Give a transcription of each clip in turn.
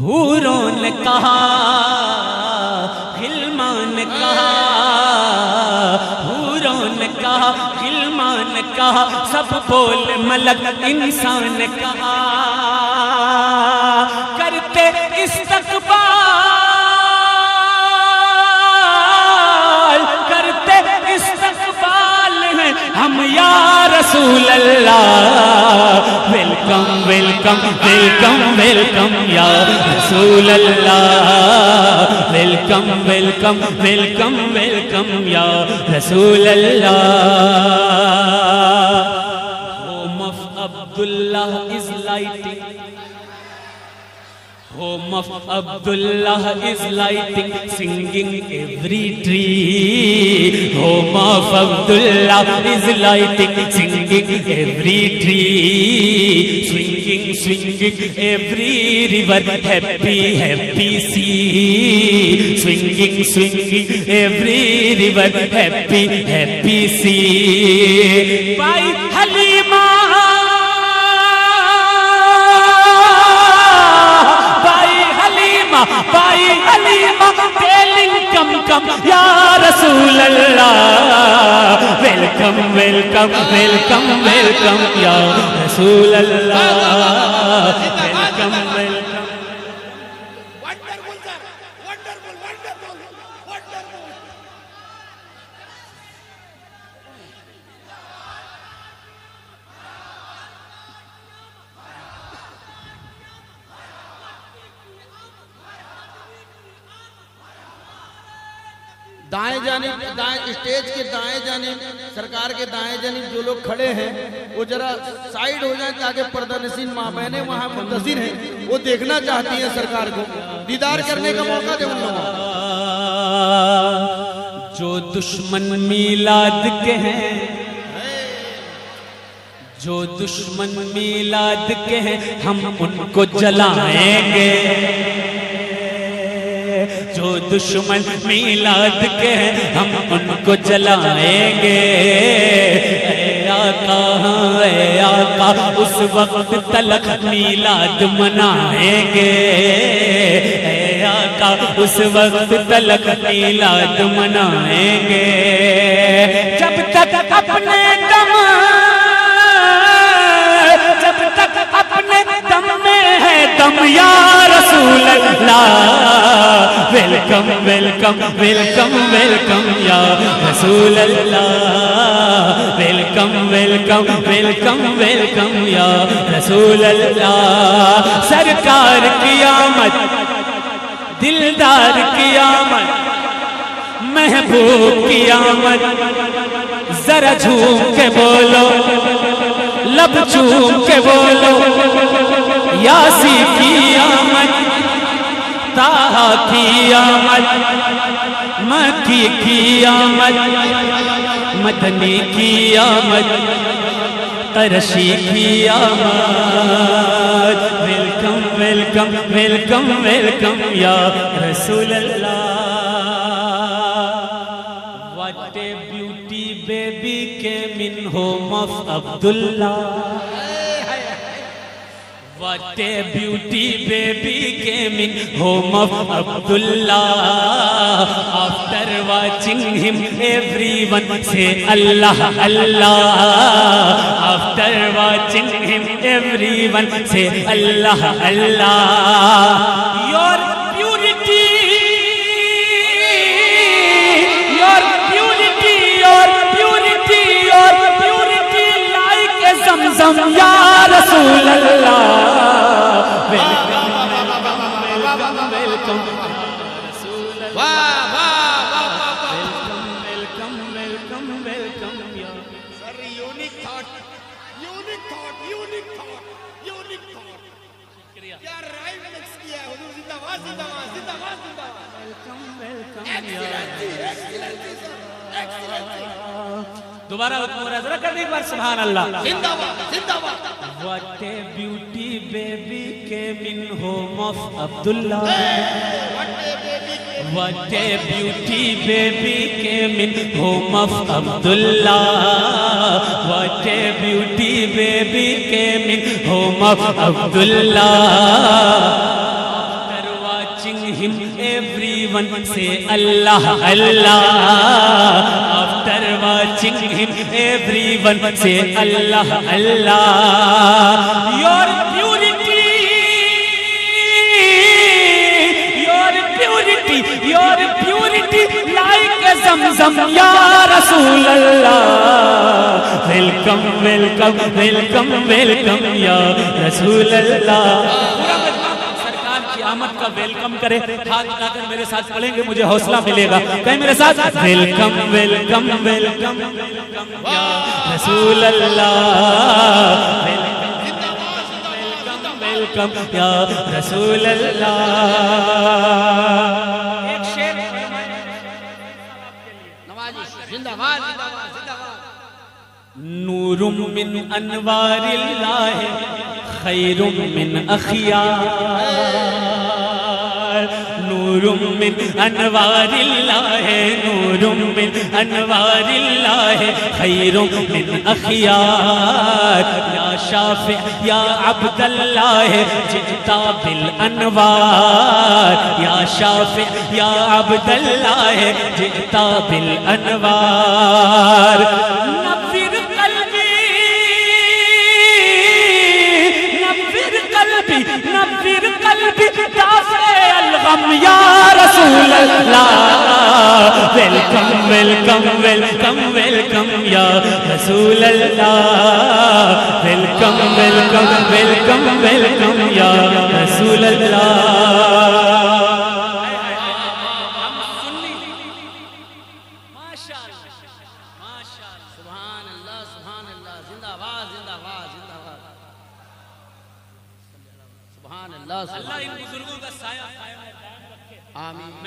हूरों ने कहा गिलमान ने कहा हूरों ने कहा गिलमान ने कहा, सब बोल मलक इंसान कहा। करते इस्तकबाल करते इस्तकबाल हैं हम या रसूल अल्लाह वेलकम वेलकम वेलकम वेलकम या रसूल अल्लाह वेलकम वेलकम वेलकम वेलकम या रसूल अल्लाह home of Abdullah is lighting. Home of Abdullah is lighting, singing every tree. Home of Abdullah is lighting, singing every tree. Swinging, swinging every river, happy, happy sea. Swinging, swinging every river, happy, happy sea. By Halima. भाई Halima telling कम कम या रसूल अल्लाह welcome welcome welcome welcome या रसूल अल्लाह welcome दाएँ जानिब दाएँ stage के दाएँ जानिब सरकार के दाएँ जानिब जो लोग खड़े हैं, वो जरा साइड हो जाए ताकि पर्दा नसीन माँ बहने वहाँ मुंतजिर हैं, वो देखना चाहती हैं सरकार को। दीदार करने का मौका दे उन जो दुश्मन मीलाद के हैं, जो दुश्मन मीलाद के हैं, हम उनको जलाएँगे। जो दुश्मन मीलाद के हम उनको जलाएँगे। आका आका, उस वक्त तलक मीलाद मनाएँगे। आका, उस वक्त तलक मीलाद मनाएँगे। जब तक अपने दम में दम या रसूल अल्लाह वेलकम वेलकम वेलकम वेलकम या रसूल अल्लाह वेलकम वेलकम वेलकम वेलकम या रसूल अल्लाह सरकार की दिलदार की आमद महबूब की आमद जरा झूम के बोलो लब चूम के बोलो की आमद मक्की की आमद मदनी की आमद करशी की आमद वेलकम वेलकम वेलकम वेलकम या रसूल अल्लाह What a beauty baby came in home of Abdullah. What a beauty baby came in home of Abdullah. After watching him, everyone say Allah, Allah. After watching him, everyone say Allah, Allah. Your purity, your purity, your purity, your purity like a zamzam, Ya Rasul Allah. Welcome, welcome, welcome, दोबारा कर एक बार सुभान अल्लाह वटे beauty baby के मिन home of Abdullah वटे beauty baby के मिन होम ऑफ़ अब्दुल्ला वटे ब्यूटी बेबी के मिन home of Abdullah watching him everyone say Allah watching him everyone say Allah Allah your purity your purity your purity like a zamzam ya rasool allah welcome welcome welcome welcome ya rasool allah आमद का welcome करे हाथ उठाकर मेरे साथ पढ़ेंगे मुझे हौसला मिलेगा कहीं मेरे साथ वेलकम वेलकम वेलकम रसूल अल्लाह वेलकम या रसूल अल्लाह एक शेर मिन अनवारिल्लाह खैर मिन अखियार नूर मिन अनवारिल्लाह नूर मिन अनवारिल्लाह खैर मिन अखियार या शाफि या अब्दल्लाह जिता बिल अनवार या शाफि या अब्दल्लाह जिता बिल अनवार नफिर कल्बी अलगम या रसूल अल्लाह वेलकम वेलकम वेलकम वेलकम या रसूल अल्लाह वेलकम वेलकम वेलकम वेलकम या रसूल अल्लाह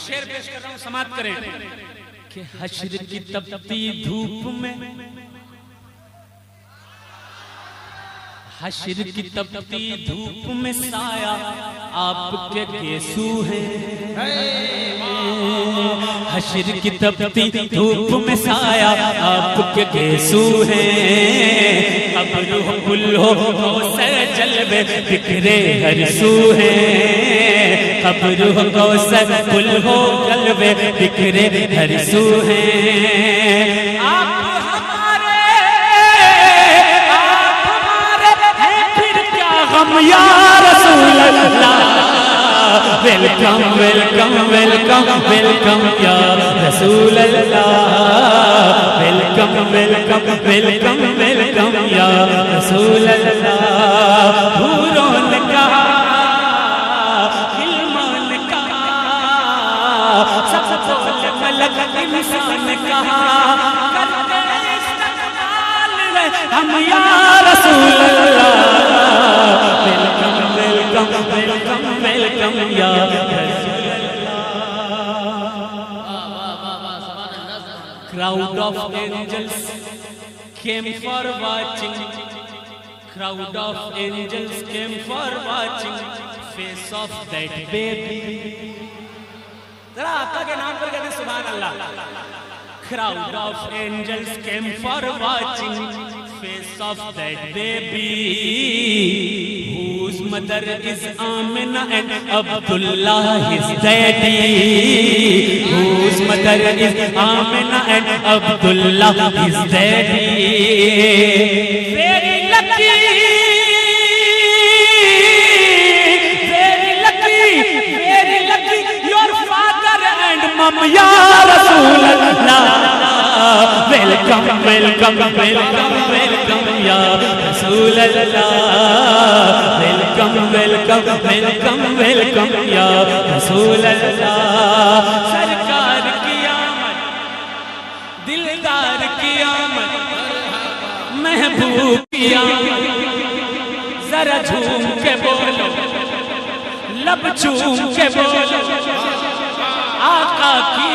शेर पेश कर रहा हूँ, समाप्त करें। कि हश्र की तपती धूप में, हश्र की तपती धूप में साया आपके केसू है। हश्र की तपती धूप में साया आपके केसू है। कब्र हो गुल हो से जलवे बिखरे हर सू है। कब्र हो कौसर गुल हो गलवे बिखरे हर सू है हैं क्या वेलकम वेलकम वेलकम वेलकम या रसूल अल्लाह वेलकम वेलकम वेलकम वेलकम या रसूल अल्लाह ने कहा बोले मलक इंसान कहा करते इस्तकबाल है हम या रसूल अल्लाह वेलकम वेलकम वेलकम वेलकम या रसूल crowd of angels came for watching crowd of angels came for watching face of that baby जरा आका के नाम पर कहते सुभान अल्लाह crowd of angels came for watching face of that baby whose mother is Amina and Abdullah his daddy whose mother is Amina and Abdullah his daddy welcome या welcome welcome welcome welcome या welcome welcome welcome welcome या सरकार की आमद दिलदार की आमद महबूब की आमद जरा झूम के बोलो लब झूम के बोलो आका की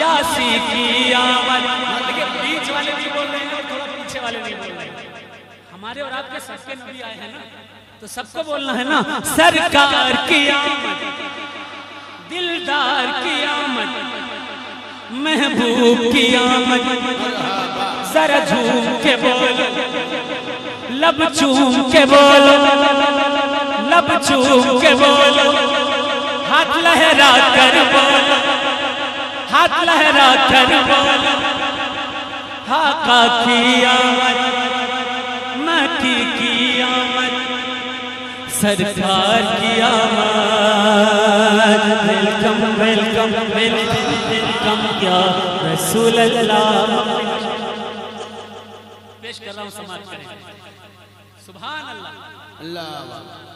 यासी की आमद देखिए, बीच वाले नहीं बोल रहे हैं, और थोड़ा पीछे वाले नहीं बोल रहे हैं। हमारे और आपके सबके नबी आए हैं ना? तो सबको बोलना है ना, सरकार की आमद, दिलदार की आमद, महबूब की आमद, जरा झूम के बोलो, लब चूम के बोलो, लब चूम के बोलो। हाथ लहरा कर बोलो हाथ लहरा कर बोलो हाका की आमद मकी की आमद। सरकार की आमद। वेलकम वेलकम वेलकम वेलकम क्या रसूल अल्लाह पेश कर रहा हूँ समाज करें सुभान अल्लाह अल्लाह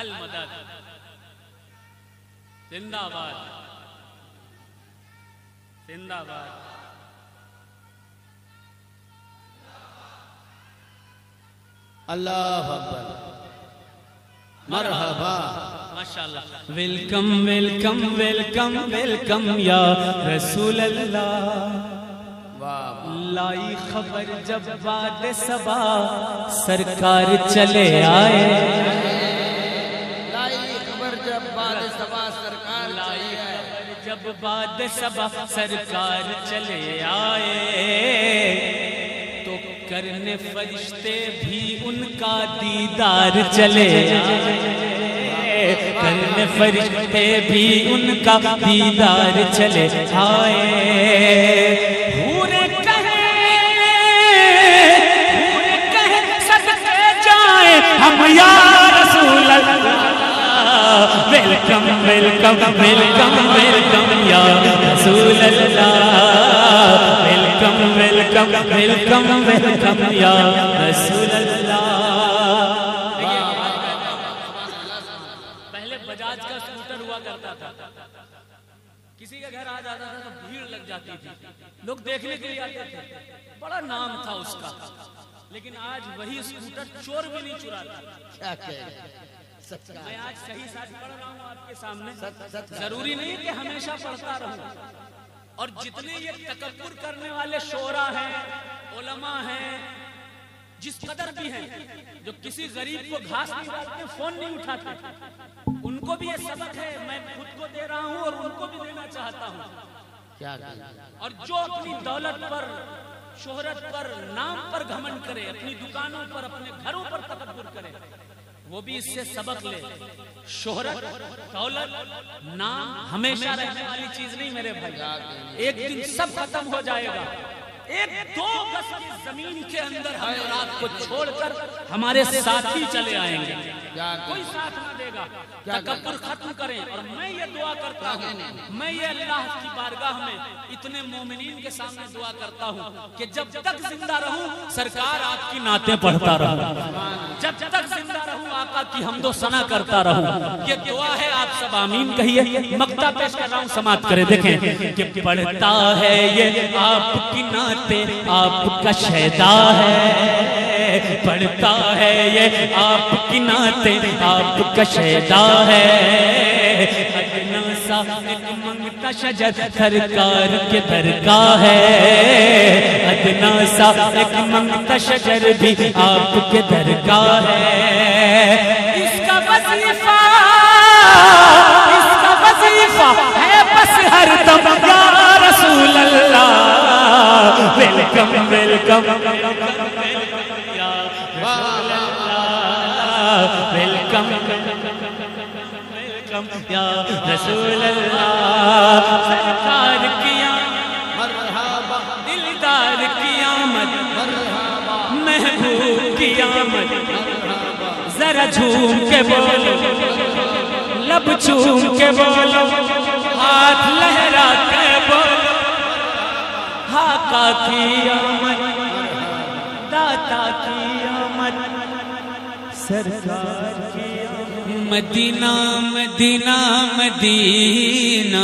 अल मदद जिंदाबाद जिंदाबाद अल्लाह अकबर मरहबा माशाल्लाह वेलकम वेलकम वेलकम वेलकम या रसूल अल्लाह वाह लाई खबर जब बाद सबा सरकार चले आए लाई खबर जब बाद सभा सरकार लाई चली है खबर जब बाद सबा सरकार चले आए तो करने फरिश्ते भी उनका दीदार चले करने फरिश्ते भी उनका दीदार चले आए। हम या रसूल welcome welcome welcome. Welcome welcome या रसूल अल्लाह पहले बजाज का स्कूटर हुआ करता था। किसी के घर आ जाता था तो भीड़ लग जाती थी। लोग देखने के लिए आते थे। बड़ा नाम था उसका। लेकिन आज वही स्कूटर चोर भी नहीं चुराता मैं आज सही साथ पढ़ रहा हूँ आपके सामने। ज़रूरी नहीं कि हमेशा पढ़ता रहूँ। और जितने ये तकब्बुर करने वाले शोरा हैं उलमा हैं जिस कदर भी हैं जो किसी गरीब को घास नहीं डालते फ़ोन नहीं उठाते उनको भी ये सबक है मैं खुद को दे रहा हूँ और उनको भी देना चाहता हूँ। क्या और जो अपनी दौलत पर शोहरत पर नाम पर घमंड करे अपनी दुकानों पर अपने घरों पर तकब्बुर करे वो भी इससे सबक ले। शोहरत, दौलत, नाम हमेशा रहने वाली चीज़ नहीं मेरे भाई। एक दिन सब खत्म हो जाएगा। एक दो गज की ज़मीन के अंदर हम और आपको छोड़कर हमारे साथी चले आएँगे। कोई साथ न देगा। तकब्बुर खत्म करें और मैं ये दुआ करता हूँ मैं ये अल्लाह की बारगाह में इतने मोमिनीन के सामने दुआ करता हूँ कि जब तक ज़िंदा रहूँ सरकार आपकी नाते पढ़ता रहूँ। जब तक ज़िंदा रहूँ आका की हमदो सना करता रहूँ। ये दुआ है आप सब आमीन कहिए। मक्ता पेश कर रहा हूँ समाप्त करें। देखें कि पढ़ता है ये आपकी नाते। आपका शैदा है। पढ़ता है ये आपकी नाते, आपका शैदा है। मंगता शजर, सरकार के दरका है। अदना सा एक मंगता शजर भी आपके दरका है। इसका वजीफा है बस हर दम रसूल अल्लाह वेलकम वेलकम वेलकम वेलकम या रसूल सरकार की आमद मरहबा दिलदार की आमद महबूब जरा झूम के बोलो लब चूम के बोलो हाथ लहरा हाका की आमद दाता की आमद सरकार की मदीना Medina Medina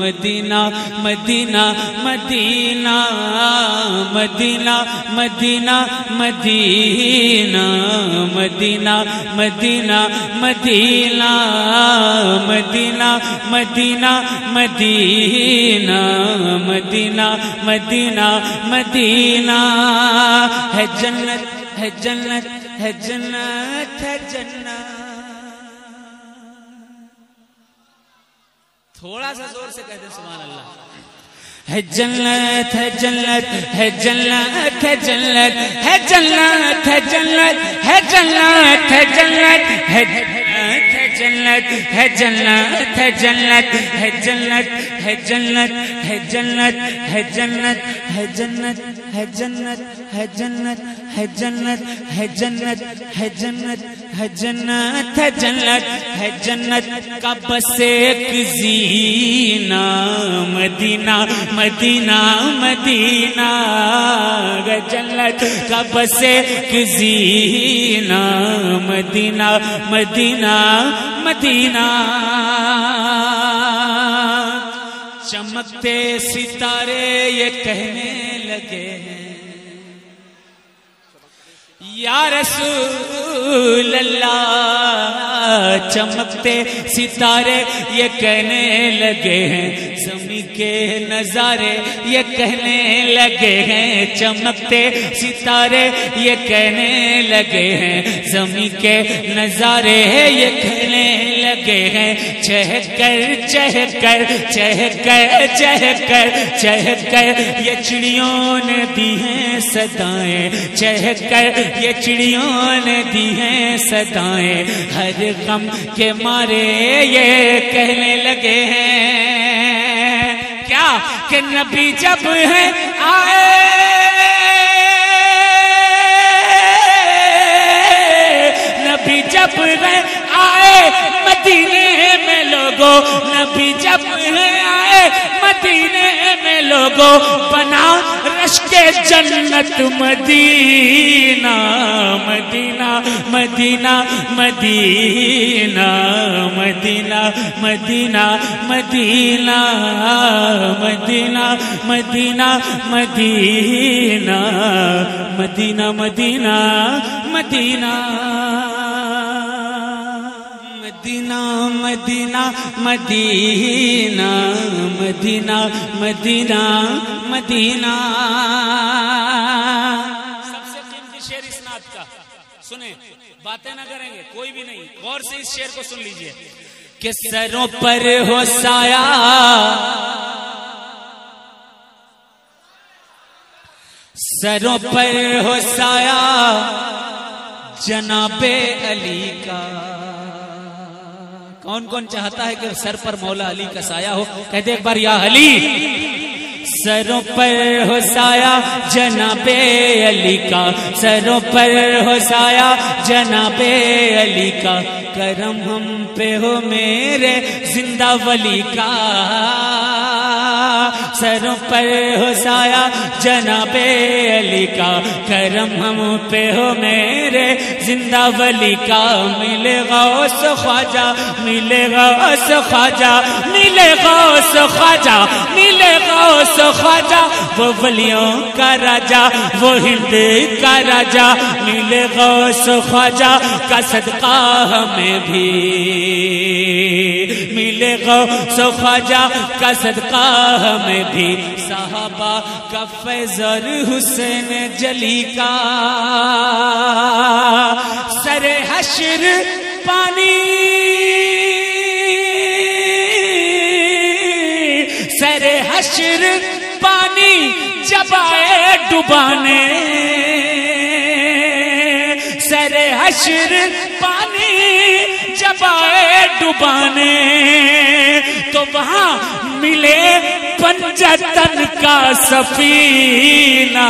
Medina Medina Medina Medina Medina Medina Medina Medina Medina Medina Medina Medina Medina Medina मदीना है जन्नत है जन्नत है जन्नत है जन्नत थोड़ा सा ज़ोर से कहते सुबह अल्लाह है जन्नत है जन्नत है जन्नत है जन्नत है जन्नत है जन्नत है जन्नत है जन्नत है जन्नत है जन्नत है जन्नत है जन्नत है जन्नत है जन्नत है जन्नत है जन्नत है जन्नत है जन्नत है जन्नत है जन्नत है जन्नत है जन्नत है जन्नत है जन्नत है जन्नत का बस एक जीना मदीना मदीना मदीना जन्नत का बस एक जीना मदीना मदीना मदीना चमकते सितारे ये कहने लगे हैं। या रसूल अल्लाह चमकते सितारे ये कहने लगे हैं। जमी के नजारे ये कहने लगे हैं। चमकते सितारे ये कहने लगे हैं। जमी के नजारे ये कहने लगे हैं। चहकर चहकर चहकर चहकर चहकर ये चिड़ियों ने दी हैं सदाएँ। चहकर ये चिड़ियों ने दी हैं सदाएँ। हर गम के मारे ये कहने लगे हैं। क्या कि नबी जब है, आए? नबी जब है, आए? मदीने में लोगो नबी जब आए मदीने में लोगो बना रश के जन्नत मदीना Medina Medina Medina Medina Medina Medina Medina Medina Medina Medina Medina Medina Medina Medina Medina Medina Medina Medina. सबसे कीमती शेर इस नात का। सुने, बातें ना करेंगे, कोई भी नहीं। गौर से इस शेर को सुन लीजिए। कि सरों पर हो साया। सरों पर हो साया। जनाबे अली का। कौन कौन चाहता है कि सर पर मौला अली का साया हो? कहते एक बार या अली सरों पर हो साया जनाबे अली का। सरों पर हो साया जनाबे अली का। करम हम पे हो मेरे ज़िंदा वली का। सरों पर हो साया जनाबे अली का। करम हम पे हो मेरे ज़िंदा वली का। मिलेगा उस ख्वाजा मिलेगा उस ख्वाजा मिलेगा उस ख्वाजा मिलेगा उस ख्वाजा, वो वलियों का राजा, वो हिंद का राजा मिलेगा उस ख्वाजा का सदका हमें भी। मिलेगा सो ख्वाजा का सदका हमें भी। साहबा का फैजर हुसैन जली का। सरे हशर पानी। सरे हशर पानी जब आए डुबाने। सरे हशर पानी जब आए डुबाने। तो वहाँ मिले पंजतन का सफीना,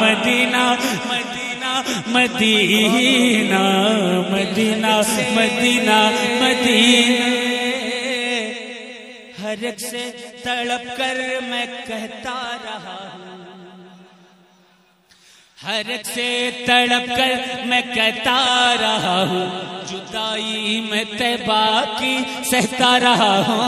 मदीना मदीना मदीना मदीना मदीना मदीना। हर एक से तड़प कर मैं कहता रहा हूँ। हर से तड़प कर मैं कहता रहा हूँ। जुदाई में तैबा की सहता रहा हूँ।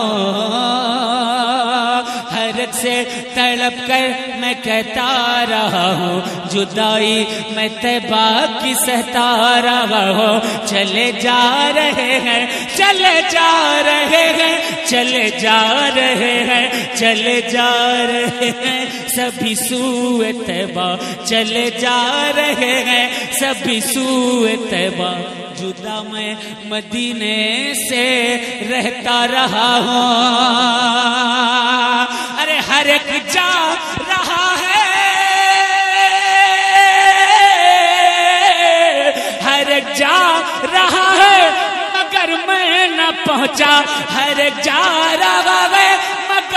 हर से तड़प कर मैं कहता रहा हूँ, जुदाई मैं तैबा की सहता रहा हूँ। चले जा रहे हैं, चले जा रहे हैं, चले जा रहे हैं, चले जा रहे हैं। सभी सूए तैबा, चले जा रहे हैं, सभी सूए तैबा। जुदा मैं मदीने से रहता रहा हूँ। अरे हर एक जा रहा है। हर एक जा रहा है, मगर मैं न पहुँचा। हर एक जा रहा है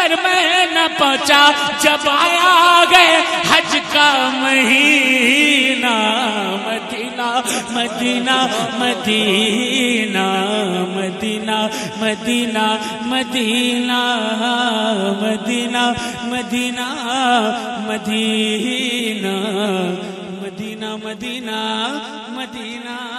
मगर मैं न पहुँचा जब आया गए हज का महीना मदीना Medina Medina Medina Medina Medina Medina Medina Medina Medina Medina Medina